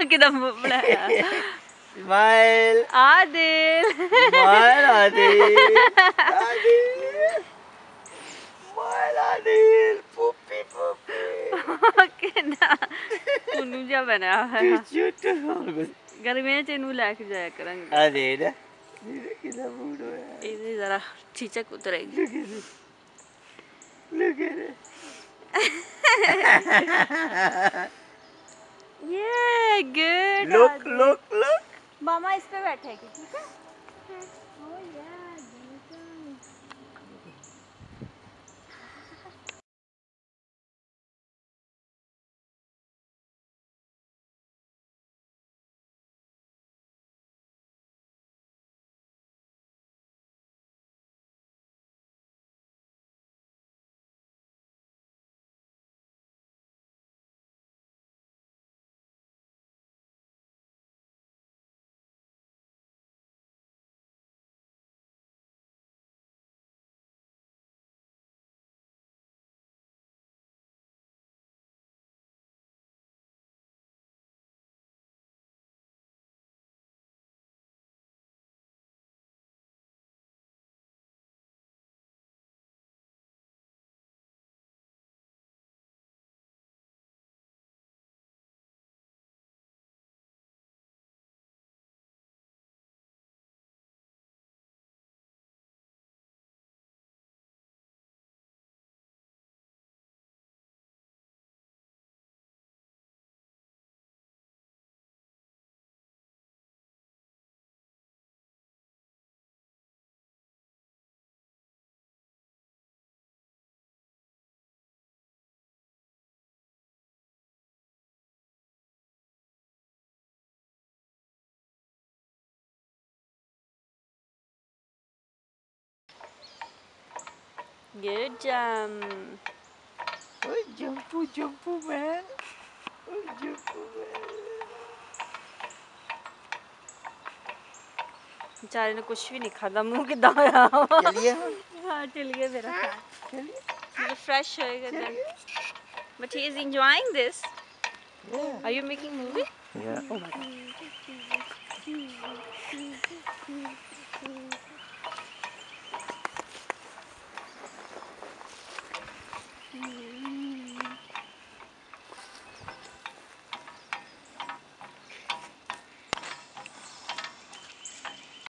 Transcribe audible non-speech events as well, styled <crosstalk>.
<laughs> कितना बुबड़ा है। Smile Adil. Smile Adil. Adil. Smile Adil. Puppy puppy okay ना कुनू जा बना है। चुट गर्मी में चेनू लेके जाया करेंगे। आदिल जरा चीचक उतरेगी। <laughs> मामा इस पे बैठेगी ठीक है? Good job. Oh, jumpu, jumpu, man. Oh, jumpu, man. बेचारे ने कुछ भी नहीं खादा मुंह किदा होया चलिए हम हाँ चल गया मेरा चलिए मतलब फ्रेश होएगा then but he is enjoying this Yeah. are you making movie Yeah.